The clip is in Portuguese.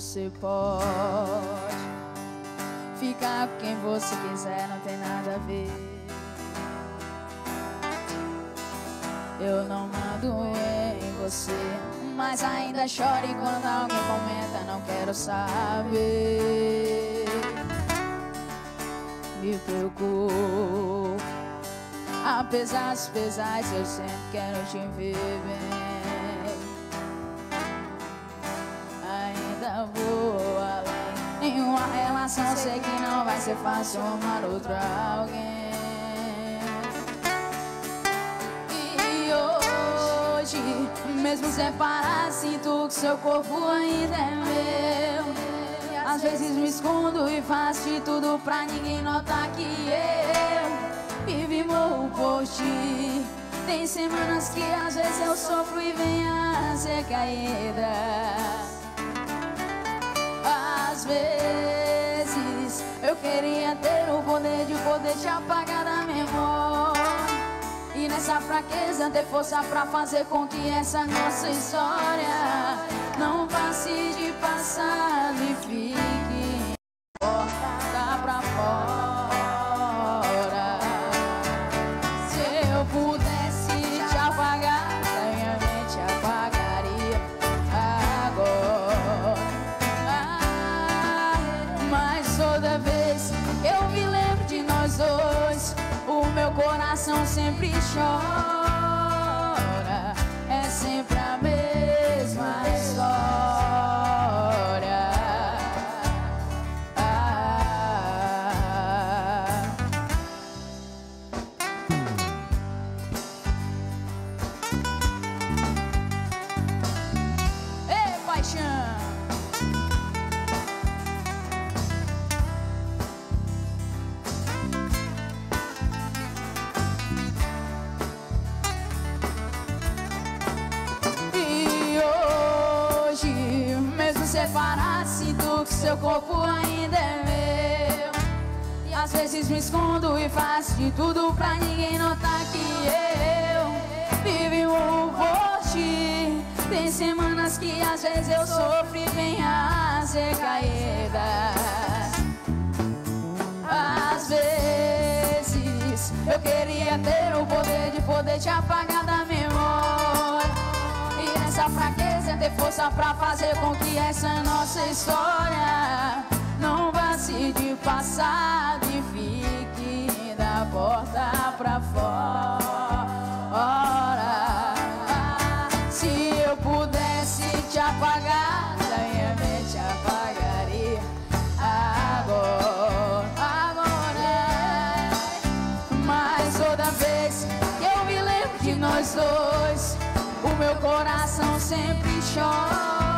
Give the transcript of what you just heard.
você pode ficar com quem você quiser, não tem nada a ver. Eu não mando em você, mas ainda choro quando alguém comenta, não quero saber. Me preocupo, apesar dos pesares, eu sempre quero te ver bem. Vou além em uma relação, sei que não vai ser fácil amar outro alguém. Mesmo separado, sinto que seu corpo ainda é meu. Às vezes me escondo e faço de tudo pra ninguém notar que eu vivo morro por ti. Tem semanas que às vezes eu sofro e venho a ser caída. Queria ter o poder de poder te apagar da memória. E nessa fraqueza ter força pra fazer com que essa nossa história não passe de passado e fique porta pra fora. Se eu pudesse te apagar, minha mente apagaria agora. Ah, mas toda vez eu me lembro de nós dois. O meu coração sempre chora. É sempre a mesma história. Ah. Ei, paixão! Separado, sinto que seu corpo ainda é meu. E às vezes me escondo e faço de tudo pra ninguém notar que eu vivo por ti. Tem semanas que às vezes eu sofro e venho a ser caída. Às vezes eu queria ter o poder de poder te apagar da memória. Força pra fazer com que essa nossa história não passe de passado e fique da porta pra fora. Se eu pudesse te apagar, da minha mente apagaria agora, agora. Mas toda vez que eu me lembro de nós dois, o meu coração sempre chora.